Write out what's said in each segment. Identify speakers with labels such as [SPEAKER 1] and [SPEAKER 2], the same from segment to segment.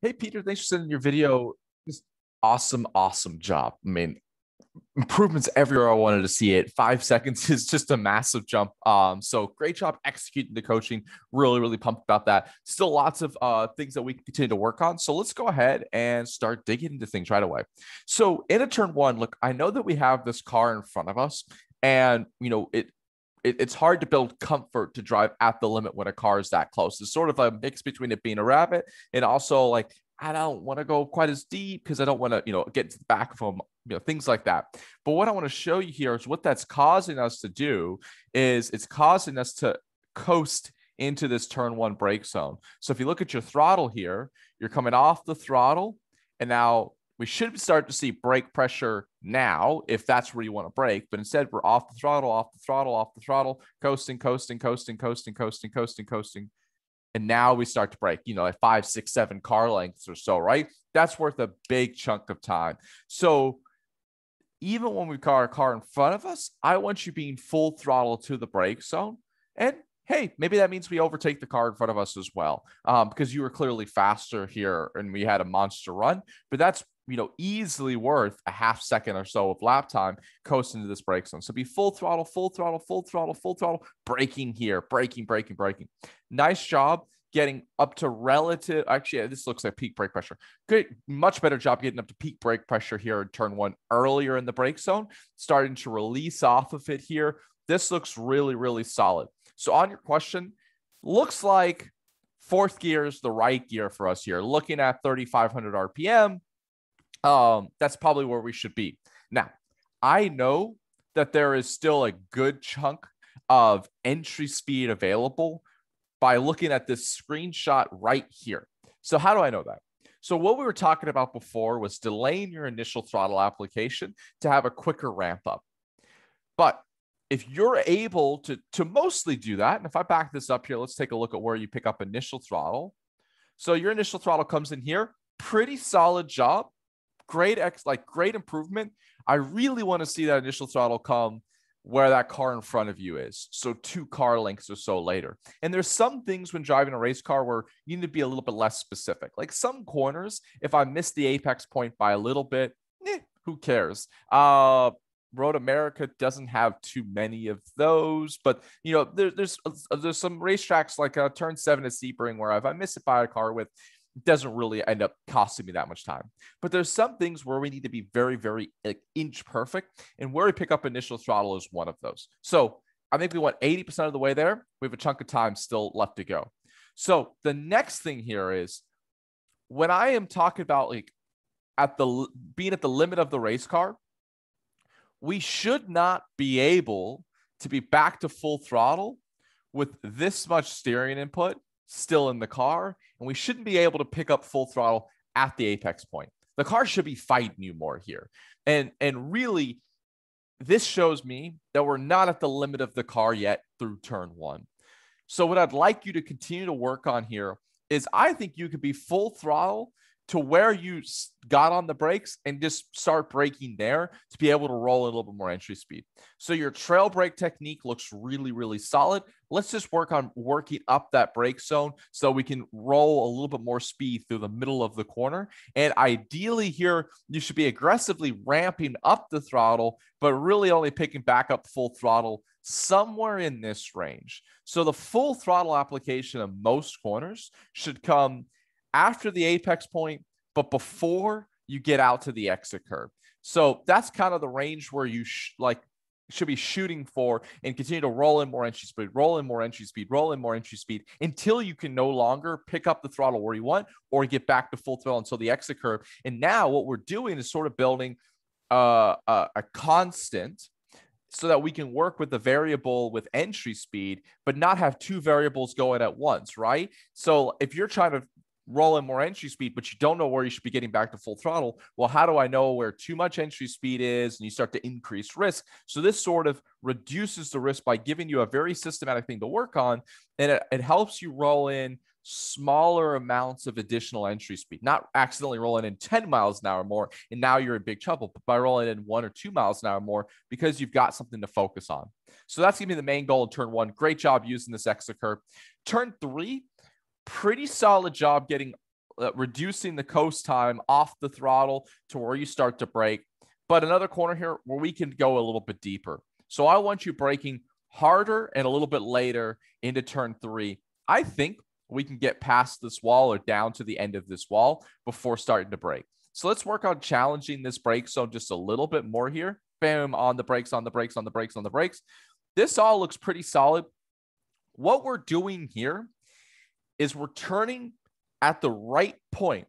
[SPEAKER 1] Hey, Peter, thanks for sending your video. Just awesome, awesome job. I mean, improvements everywhere I wanted to see it. Five seconds is just a massive jump. Um, so great job executing the coaching. Really, really pumped about that. Still lots of uh, things that we can continue to work on. So let's go ahead and start digging into things right away. So in a turn one, look, I know that we have this car in front of us, and you know it it, it's hard to build comfort to drive at the limit when a car is that close. It's sort of a mix between it being a rabbit and also like I don't want to go quite as deep because I don't want to, you know, get to the back of them, you know, things like that. But what I want to show you here is what that's causing us to do is it's causing us to coast into this turn one brake zone. So if you look at your throttle here, you're coming off the throttle and now we should start to see brake pressure now if that's where you want to brake. But instead, we're off the throttle, off the throttle, off the throttle, coasting, coasting, coasting, coasting, coasting, coasting, coasting. And now we start to brake, you know, like five, six, seven car lengths or so, right? That's worth a big chunk of time. So even when we car a car in front of us, I want you being full throttle to the brake zone. And hey, maybe that means we overtake the car in front of us as well, um, because you were clearly faster here and we had a monster run. But that's you know, easily worth a half second or so of lap time coasting to this brake zone. So be full throttle, full throttle, full throttle, full throttle, braking here, braking, braking, braking. Nice job getting up to relative. Actually, yeah, this looks like peak brake pressure. Good, much better job getting up to peak brake pressure here in turn one earlier in the brake zone, starting to release off of it here. This looks really, really solid. So, on your question, looks like fourth gear is the right gear for us here. Looking at 3,500 RPM, um, that's probably where we should be. Now, I know that there is still a good chunk of entry speed available by looking at this screenshot right here. So, how do I know that? So, what we were talking about before was delaying your initial throttle application to have a quicker ramp up. But if you're able to, to mostly do that, and if I back this up here, let's take a look at where you pick up initial throttle. So, your initial throttle comes in here, pretty solid job great ex like great improvement. I really want to see that initial throttle come where that car in front of you is. So two car lengths or so later. And there's some things when driving a race car where you need to be a little bit less specific. Like some corners, if I miss the apex point by a little bit, eh, who cares? Uh Road America doesn't have too many of those, but you know there, there's there's some racetracks like uh, Turn Seven at Sebring where if I miss it by a car with doesn't really end up costing me that much time. But there's some things where we need to be very, very like, inch perfect. And where we pick up initial throttle is one of those. So I think we went 80% of the way there. We have a chunk of time still left to go. So the next thing here is when I am talking about like at the being at the limit of the race car, we should not be able to be back to full throttle with this much steering input still in the car, and we shouldn't be able to pick up full throttle at the apex point. The car should be fighting you more here. And and really this shows me that we're not at the limit of the car yet through turn 1. So what I'd like you to continue to work on here is I think you could be full throttle to where you got on the brakes and just start braking there to be able to roll a little bit more entry speed. So your trail brake technique looks really, really solid. Let's just work on working up that brake zone so we can roll a little bit more speed through the middle of the corner. And ideally here, you should be aggressively ramping up the throttle, but really only picking back up full throttle somewhere in this range. So the full throttle application of most corners should come after the apex point, but before you get out to the exit curve. So that's kind of the range where you sh- like should be shooting for and continue to roll in more entry speed, roll in more entry speed, roll in more entry speed until you can no longer pick up the throttle where you want or get back to full throttle until the exit curve. And now what we're doing is sort of building uh, a, a constant so that we can work with the variable with entry speed, but not have two variables going at once, right? So if you're trying to roll in more entry speed, but you don't know where you should be getting back to full throttle. Well, how do I know where too much entry speed is? And you start to increase risk. So this sort of reduces the risk by giving you a very systematic thing to work on. And it, it helps you roll in smaller amounts of additional entry speed, not accidentally rolling in 10 miles an hour more. And now you're in big trouble, but by rolling in one or two miles an hour more because you've got something to focus on. So that's going to be the main goal in turn one. Great job using this exit curve. Turn three, pretty solid job getting uh, reducing the coast time off the throttle to where you start to brake. But another corner here where we can go a little bit deeper. So I want you braking harder and a little bit later into turn three. I think we can get past this wall or down to the end of this wall before starting to brake. So let's work on challenging this brake zone just a little bit more here. Bam, on the brakes, on the brakes, on the brakes, on the brakes. This all looks pretty solid. What we're doing here is we're turning at the right point,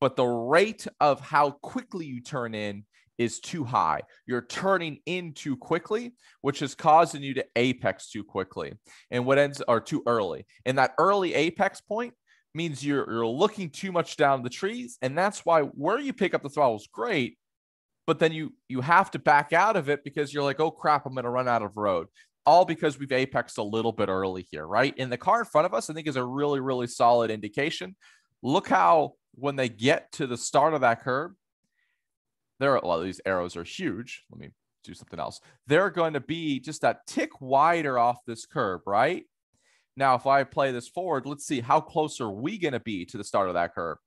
[SPEAKER 1] but the rate of how quickly you turn in is too high. You're turning in too quickly, which is causing you to apex too quickly. And what ends are too early. And that early apex point means you're you're looking too much down the trees. And that's why where you pick up the throttle is great, but then you you have to back out of it because you're like, oh crap, I'm gonna run out of road. All because we've apexed a little bit early here, right? And the car in front of us, I think, is a really, really solid indication. Look how when they get to the start of that curve, there are well, these arrows are huge. Let me do something else. They're going to be just that tick wider off this curve, right? Now, if I play this forward, let's see how close are we going to be to the start of that curve.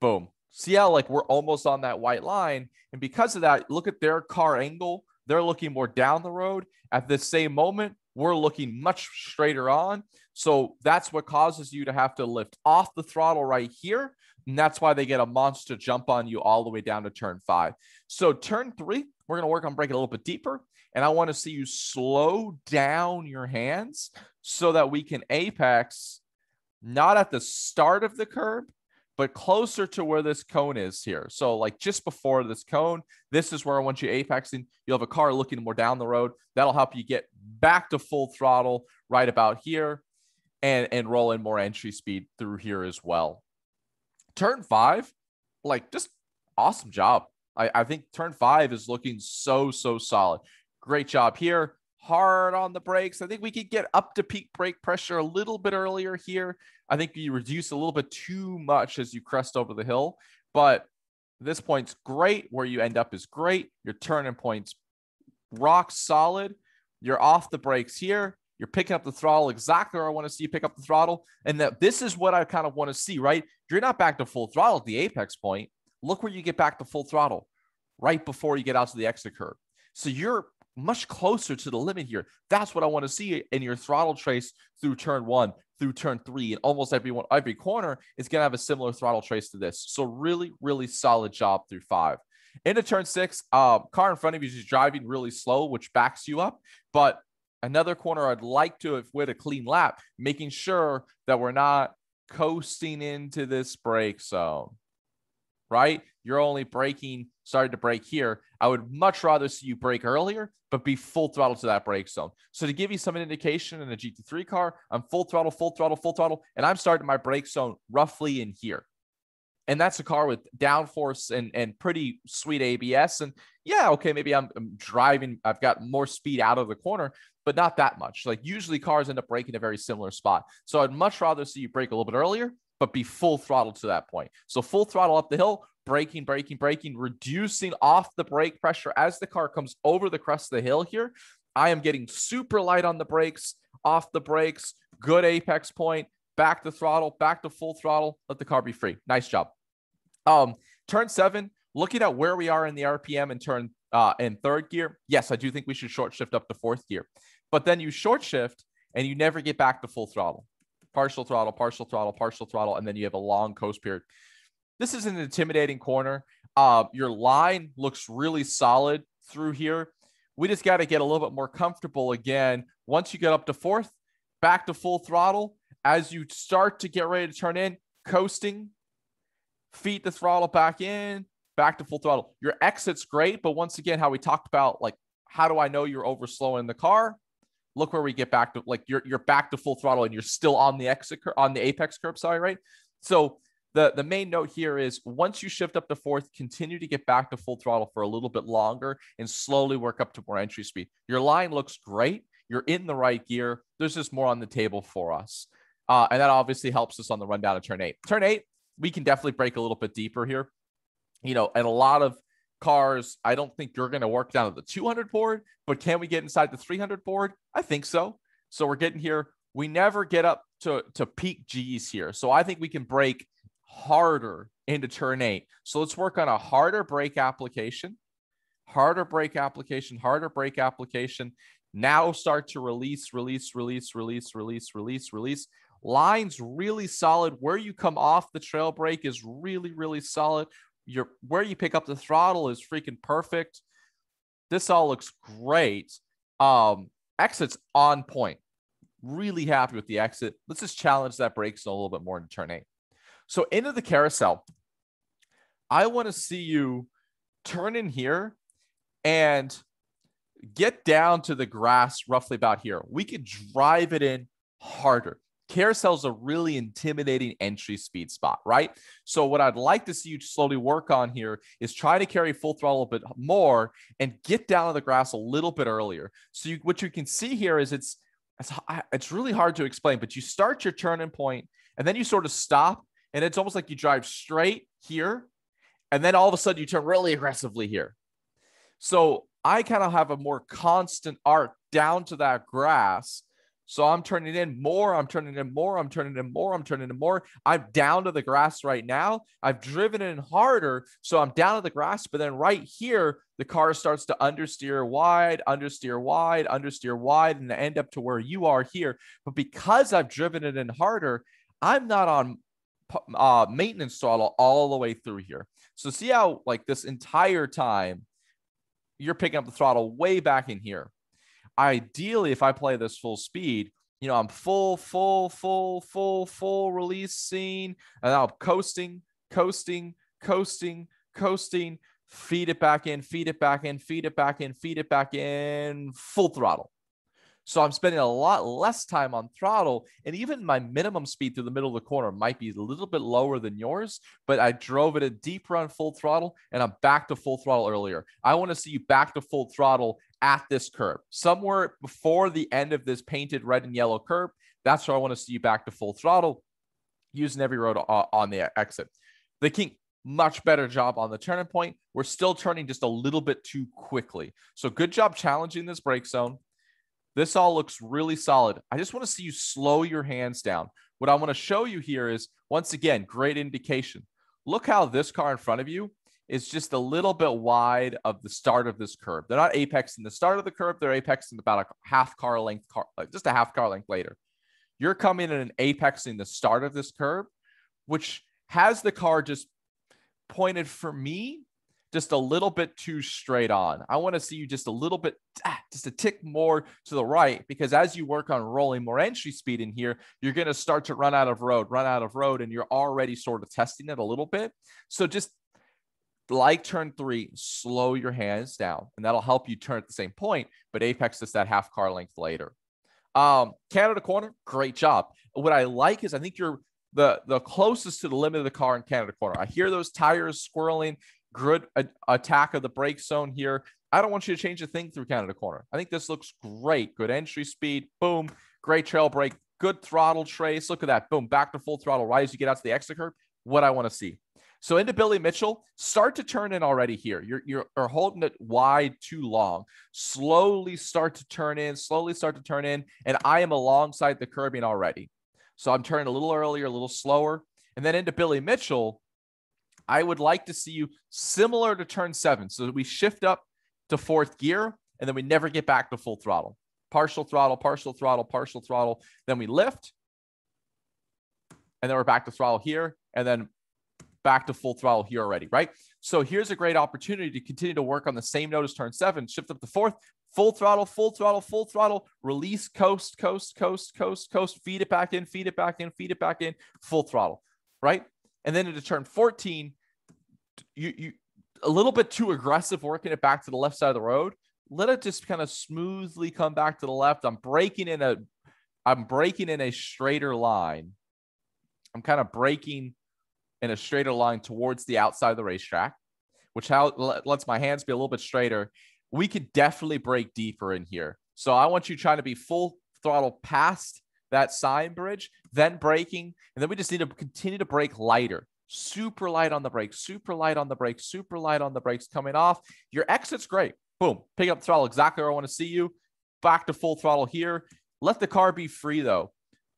[SPEAKER 1] Boom. See how like we're almost on that white line. And because of that, look at their car angle. They're looking more down the road. At the same moment, we're looking much straighter on. So that's what causes you to have to lift off the throttle right here and that's why they get a monster jump on you all the way down to turn five. So, turn three, we're going to work on braking a little bit deeper. And I want to see you slow down your hands so that we can apex not at the start of the curb, but closer to where this cone is here. So, like just before this cone, this is where I want you apexing. You'll have a car looking more down the road. That'll help you get back to full throttle right about here and, and roll in more entry speed through here as well turn five, like just awesome job. I, I think turn five is looking so, so solid. Great job here. Hard on the brakes. I think we could get up to peak brake pressure a little bit earlier here. I think you reduce a little bit too much as you crest over the hill, but this point's great. Where you end up is great. Your turning point's rock solid. You're off the brakes here. You're picking up the throttle exactly where I want to see you pick up the throttle. And that this is what I kind of want to see, right? You're not back to full throttle at the apex point. Look where you get back to full throttle right before you get out to the exit curve. So you're much closer to the limit here. That's what I want to see in your throttle trace through turn one, through turn three, and almost every one, every corner is going to have a similar throttle trace to this. So really, really solid job through five. Into turn six, uh, car in front of you is driving really slow, which backs you up. But another corner I'd like to have with a clean lap, making sure that we're not coasting into this brake zone, right? You're only braking, starting to brake here. I would much rather see you brake earlier, but be full throttle to that brake zone. So to give you some indication in a GT3 car, I'm full throttle, full throttle, full throttle, and I'm starting my brake zone roughly in here. And that's a car with downforce and, and pretty sweet ABS. And yeah, okay, maybe I'm, I'm driving, I've got more speed out of the corner, but not that much. Like usually cars end up braking a very similar spot. So I'd much rather see you brake a little bit earlier, but be full throttle to that point. So full throttle up the hill, braking, braking, braking, reducing off the brake pressure as the car comes over the crest of the hill here. I am getting super light on the brakes, off the brakes, good apex point, back to throttle, back to full throttle, let the car be free. Nice job. Um, turn seven, looking at where we are in the RPM and turn uh, in third gear, yes, I do think we should short shift up to fourth gear. But then you short shift and you never get back to full throttle. Partial throttle, partial throttle, partial throttle, and then you have a long coast period. This is an intimidating corner. Uh, your line looks really solid through here. We just got to get a little bit more comfortable again. Once you get up to fourth, back to full throttle. As you start to get ready to turn in, coasting, feet the throttle back in, back to full throttle. Your exit's great, but once again, how we talked about, like, how do I know you're over slowing the car? Look where we get back to like you're you're back to full throttle and you're still on the exit cur- on the apex curve. Sorry, right? So the the main note here is once you shift up to fourth, continue to get back to full throttle for a little bit longer and slowly work up to more entry speed. Your line looks great. You're in the right gear. There's just more on the table for us. Uh, and that obviously helps us on the rundown of turn eight. Turn eight, we can definitely brake a little bit deeper here. You know, and a lot of cars, I don't think you're going to work down to the 200 board, but can we get inside the 300 board? I think so. So we're getting here. We never get up to, to peak G's here. So I think we can brake harder into turn eight. So let's work on a harder brake application, harder brake application, harder brake application. Now start to release, release, release, release, release, release, release. Lines really solid. Where you come off the trail brake is really, really solid. Your where you pick up the throttle is freaking perfect. This all looks great. Um, exits on point. Really happy with the exit. Let's just challenge that brake zone a little bit more in turn eight. So into the carousel, I want to see you turn in here and get down to the grass roughly about here. We could drive it in harder. Carousel is a really intimidating entry speed spot, right? So what I'd like to see you slowly work on here is try to carry full throttle a bit more and get down to the grass a little bit earlier. So you, what you can see here is it's, it's it's really hard to explain, but you start your turning point and then you sort of stop and it's almost like you drive straight here and then all of a sudden you turn really aggressively here. So I kind of have a more constant arc down to that grass so I'm turning in more, I'm turning in more, I'm turning in more, I'm turning in more. I'm down to the grass right now. I've driven in harder. So I'm down to the grass. But then right here, the car starts to understeer wide, understeer wide, understeer wide, and end up to where you are here. But because I've driven it in harder, I'm not on uh, maintenance throttle all the way through here. So see how like this entire time you're picking up the throttle way back in here. Ideally, if I play this full speed, you know, I'm full, full, full, full, full release scene, and I'm coasting, coasting, coasting, coasting, feed it back in, feed it back in, feed it back in, feed it back in, full throttle. So I'm spending a lot less time on throttle. And even my minimum speed through the middle of the corner might be a little bit lower than yours, but I drove it a deep run full throttle and I'm back to full throttle earlier. I want to see you back to full throttle at this curb, somewhere before the end of this painted red and yellow curb. That's where I want to see you back to full throttle using every road on the exit. The Kink, much better job on the turning point. We're still turning just a little bit too quickly. So good job challenging this brake zone. This all looks really solid. I just want to see you slow your hands down. What I want to show you here is, once again, great indication. Look how this car in front of you is just a little bit wide of the start of this curve. They're not apex in the start of the curve. They're apex in about a half car length, car, uh, just a half car length later. You're coming in an apex in the start of this curve, which has the car just pointed for me just a little bit too straight on. I want to see you just a little bit, ah, just a tick more to the right, because as you work on rolling more entry speed in here, you're going to start to run out of road, run out of road, and you're already sort of testing it a little bit. So just like turn three, slow your hands down, and that'll help you turn at the same point, but apex is that half car length later. Um, Canada corner, great job. What I like is I think you're the the closest to the limit of the car in Canada corner. I hear those tires swirling good a- attack of the brake zone here. I don't want you to change a thing through Canada corner. I think this looks great. Good entry speed. Boom. Great trail brake. Good throttle trace. Look at that. Boom. Back to full throttle right as you get out to the exit curve. What I want to see. So into Billy Mitchell, start to turn in already here. You're, you're, you're holding it wide too long. Slowly start to turn in, slowly start to turn in. And I am alongside the curbing already. So I'm turning a little earlier, a little slower. And then into Billy Mitchell, I would like to see you similar to turn seven. So we shift up to fourth gear and then we never get back to full throttle. Partial throttle, partial throttle, partial throttle. Then we lift and then we're back to throttle here and then back to full throttle here already, right? So here's a great opportunity to continue to work on the same note as turn seven, shift up to fourth, full throttle, full throttle, full throttle, release, coast, coast, coast, coast, coast, feed it back in, feed it back in, feed it back in, full throttle, right? And then into turn 14, you you a little bit too aggressive working it back to the left side of the road. Let it just kind of smoothly come back to the left. I'm braking in a I'm braking in a straighter line. I'm kind of braking in a straighter line towards the outside of the racetrack, which how lets my hands be a little bit straighter. We could definitely brake deeper in here. So I want you trying to be full throttle past that sign bridge, then braking, and then we just need to continue to brake lighter. Super light on the brakes, super light on the brakes, super light on the brakes coming off. Your exit's great. Boom, pick up throttle exactly where I want to see you. Back to full throttle here. Let the car be free though.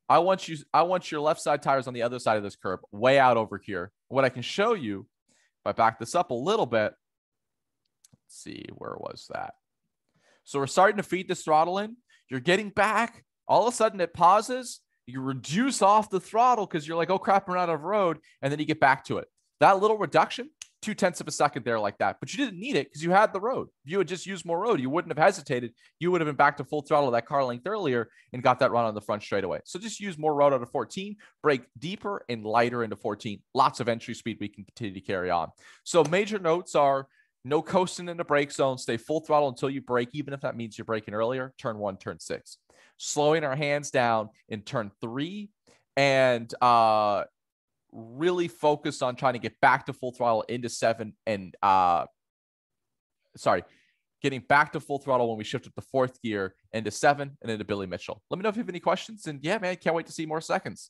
[SPEAKER 1] I want you, I want your left side tires on the other side of this curb, way out over here. What I can show you, if I back this up a little bit, let's see, where was that? So we're starting to feed this throttle in. You're getting back. All of a sudden it pauses. You reduce off the throttle because you're like, oh crap, we're out of road. And then you get back to it. That little reduction two tenths of a second there like that. But you didn't need it because you had the road. If you had just used more road, you wouldn't have hesitated. You would have been back to full throttle that car length earlier and got that run on the front straight away. So just use more road out of 14, brake deeper and lighter into 14. Lots of entry speed we can continue to carry on. So major notes are no coasting in the brake zone. Stay full throttle until you brake, even if that means you're braking earlier. Turn one, turn six. Slowing our hands down in turn three and uh really focused on trying to get back to full throttle into seven and uh sorry, getting back to full throttle when we shifted the fourth gear into seven and into Billy Mitchell. Let me know if you have any questions. And yeah, man, can't wait to see more seconds.